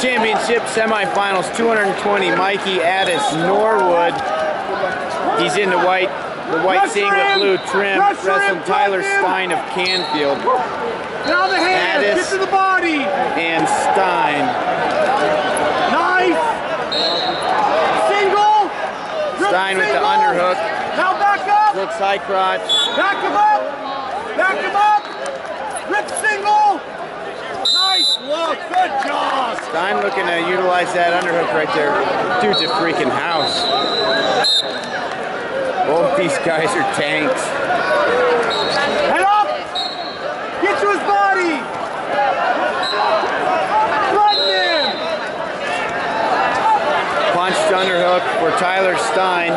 Championship semifinals 220. Mikey Addis Norwood. He's in the white, the white singlet, blue trim, wrestling Tyler Stein of Canfield. Now the hands, Addis. get to the body. And Stein. Nice. Single. Good Stein with the underhook. Now back up. Looks high crotch. Back him up. Back him up. Rip single. Look. Good job. Stein looking to utilize that underhook right there. Dude's a freaking house. Both these guys are tanks. Head up. Get to his body. Threaten him. Punched underhook for Tyler Stein.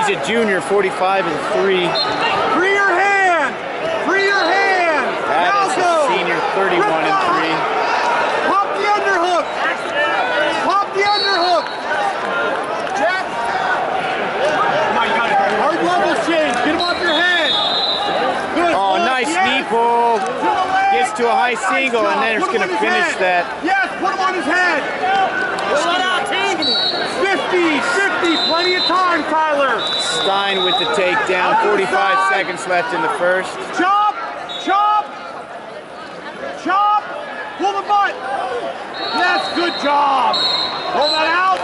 He's a junior, 45 and 3. Free your hand. Free your hand. now Addis, go. a senior, 31 and 3. Pop the underhook. Pop the underhook. Jack. Come on, you got it. Hard level change. Get him off your head. Good. Oh, look, nice yes. knee pull. To the leg. Gets to a high single, and then it's gonna finish head. that. Yes, put him on his head. 50, 50, plenty of time, Tyler. Stein with the takedown. 45 seconds left in the first. Chop, chop, chop. Pull the butt. Yes, good job. Roll that out.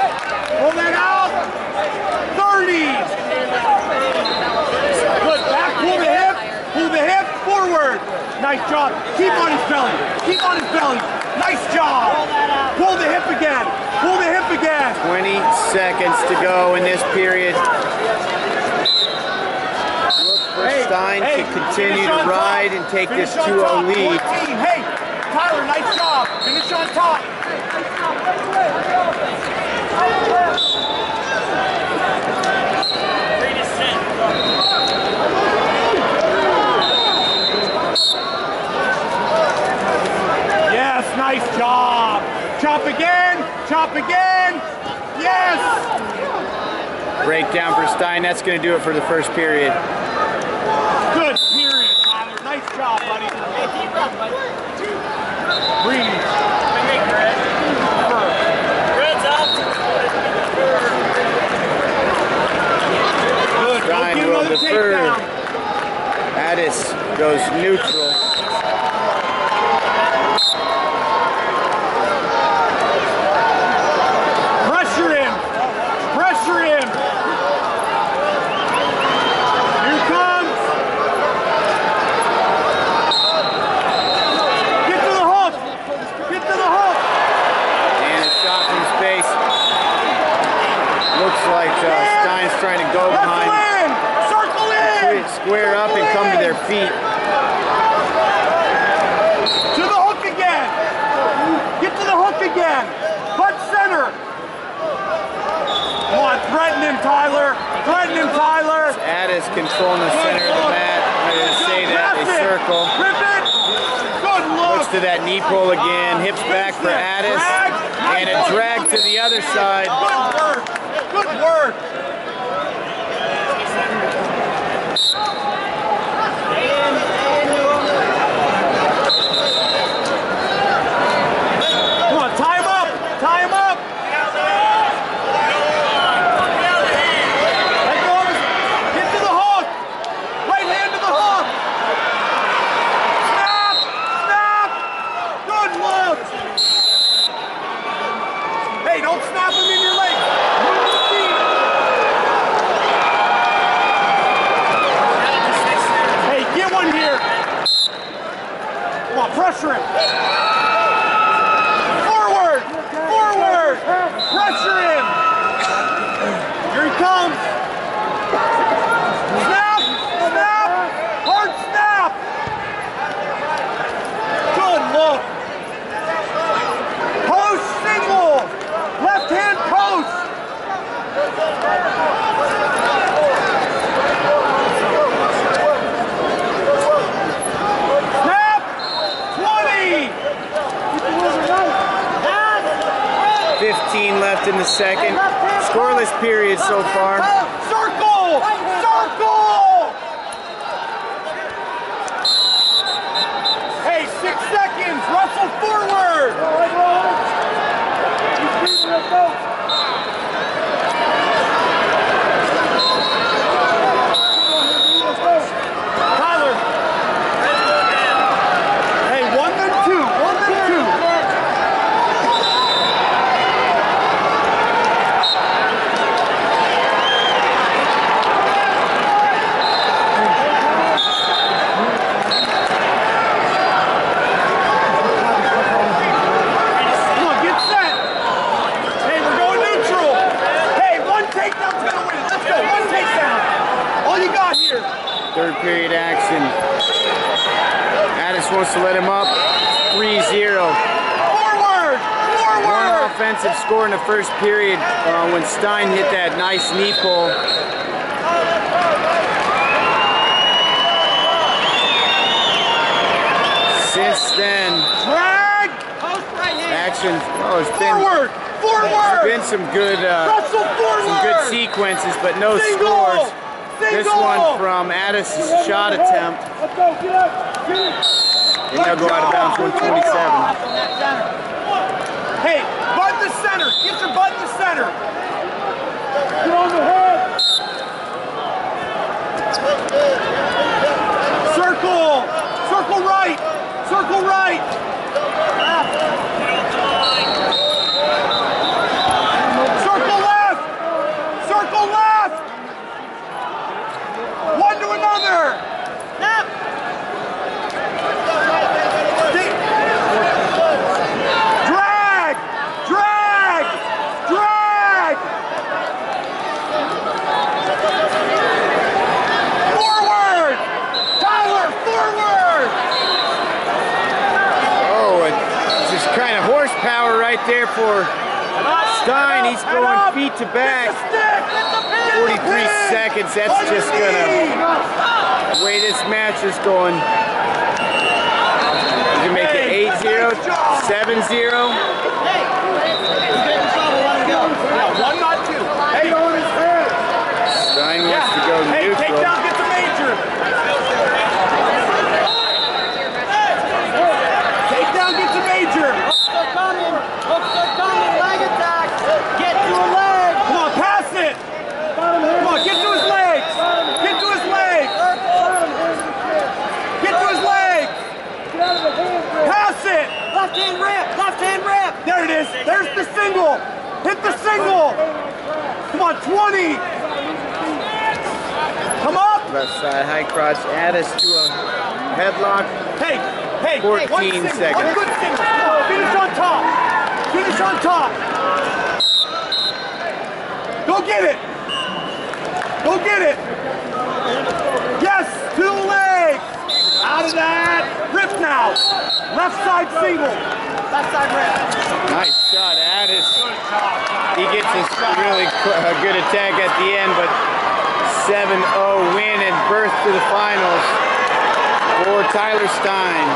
Roll that out. 30. Good. Back, pull the hip. Pull the hip forward. Nice job. Keep on his belly. Keep on his belly. Nice job. Pull the hip again. Pull the hip again. 20 seconds to go in this period. Look for Hey, Stein hey, to continue to on top. ride and take Finish this 2-0 lead. 14. Hey, Tyler, nice job. Finish on top. Yes, nice job. Chop again. Chop again. Yes. Breakdown for Stein. That's going to do it for the first period. Good period, Tyler. Nice job, buddy. Breathe. Good. Go Stein will defer. Addis goes neutral. Pressure him. Pressure him. Here he comes. Get to the hook. Get to the hook. And a shot from space. Looks like uh, Stein's trying to go Wrestle behind, in. Circle in. square up and come to their feet. To the hook again. Get to the hook again. Butt center. Come on, threaten him, Tyler. Threaten him, Tyler. Addis controlling the center of the mat. I'm going to say that. They circle. Looks to that knee pull again. Hips back for Addis. And a drag to the other side. Good work. Good work. Come on, tie him up. Tie him up. Let go of his. Get to the hook. Right hand to the hook. Snap. Snap. Good look. Hey, don't snap him in your leg. Move your feet. Hey, get one here. Come on, pressure him. Forward. Forward. Pressure him. Here he comes. Snap. Snap. Hard snap. Good look. Post single. Left hand post. Snap. 20. 15 left in the second. Scoreless period so far. touchdown, one takedown. All you got here. Third period action. Addis wants to let him up. 3-0. Forward! Forward! One offensive score in the first period uh, when Stein hit that nice knee pull. Since then, Craig! action. Oh, it's been, Forward! Forward! There's been some good uh, some good sequences, but no Single! scores. Single! This one from Addis' shot attempt. Let's go, get up! Get it! And they'll go out of bounds 127. Hey, butt in the center! Get your butt in the center! Get on the head! Circle! Circle right! Circle right! Circle left! Circle left! One to another! Stay- Drag! Drag! Drag! Forward! Tyler, forward! Oh, and just kind of horsepower right there for Stein. He's going feet to back. the stick! Get the pin! 43 seconds. That's just gonna the way this match is going. You can make it 8-0, 7-0. Yeah, one, not two. Hey, on his head. Stein wants to go Hey, take neutral. down, get the major. Take down, get the major. Come on, pass it. Come on, get to his legs. Get to his legs. Get to his legs. Pass it. Left hand rip, left hand rip. There it is. There's the single. Hit the single. Come on, 20. Come up. Left side high crotch. Addis to a headlock. Hey, hey, 14 one single, seconds. One good single. On, finish on top. Finish on top. Go get it. Go get it. Yes, to the leg. Out of that. Rip now. Left side single. Left side rip. Nice shot, Addis. He gets a really a uh, good attack at the end, but 7-0 win and berth to the finals for Tyler Stein.